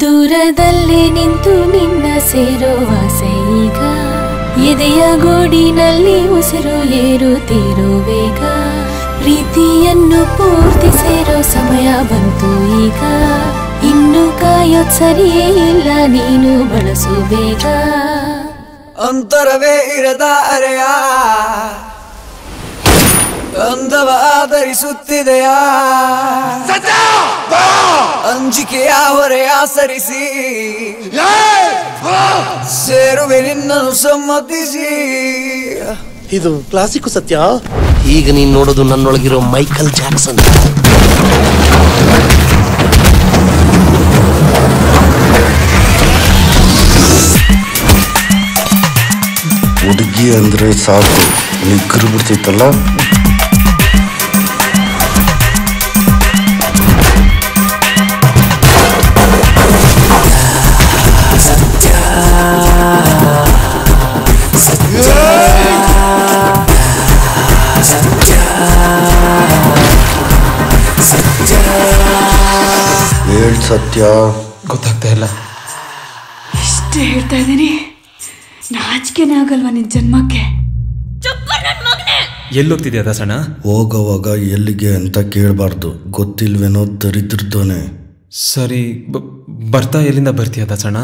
ದೂರದಲ್ಲೇ ನಿಂತು ನಿನ್ನ ಸೇರುವ ಸೈಗ ಎದೆಯ ಗೋಡಿನಲ್ಲಿ ಉಸಿರು ಏರುತ್ತಿರುವೇಗ ಪ್ರೀತಿಯನ್ನು ಪೂರ್ತಿ ಸೇರೋ ಸಮಯ ಬಂತು ಈಗ. ಇನ್ನು ಕಾಯೋದ್ ಸರಿಯೇ ಇಲ್ಲ, ನೀನು ಬಳಸು ಬೇಗ. ಅಂತರವೇ ಇರದ ಅರೆಯ ಆಧರಿಸುತ್ತಿದೆಯಾ ಅಂಜಿಕೆಯ ಹೊರೆಯ ಆಸರಿಸಿ. ಸೇರುವೆ ನಿನ್ನನ್ನು ಸಮ್ಮತಿಸಿ. ಇದು ಕ್ಲಾಸಿಕ್ ಸತ್ಯ. ಈಗ ನೀನ್ ನೋಡೋದು ನನ್ನೊಳಗಿರೋ ಮೈಕಲ್ ಜಾಕ್ಸನ್. ಹುಡುಗಿ ಅಂದ್ರೆ ಸಾಕು ನಿಗ್ರು ಬಿಡ್ತೈತಲ್ಲ? ಹೇಳ್ ಸತ್ಯ. ಗೊತ್ತಾಗ್ತಾ ಇಲ್ಲ. ಇಷ್ಟೇ ಹೇಳ್ತಾ ಇದ್ದೀನಿ. ನಾಚಿಕೆನೇ ಆಗಲ್ವಾ ನಿನ್ ಜನ್ಮಕ್ಕೆ? ಎಲ್ಲೋಗ್ತಿದ್ಯಾ ದಾಸಣ್ಣ? ಹೋಗೋವಾಗ ಎಲ್ಲಿಗೆ ಅಂತ ಕೇಳಬಾರ್ದು. ಗೊತ್ತಿಲ್ವೇನೋ ದರಿದ್ರದೋನೆ ಸರಿ ಬ- ಬರ್ತಾ ಎಲ್ಲಿಂದ ಬರ್ತೀಯ ದಾಸಣ್ಣ?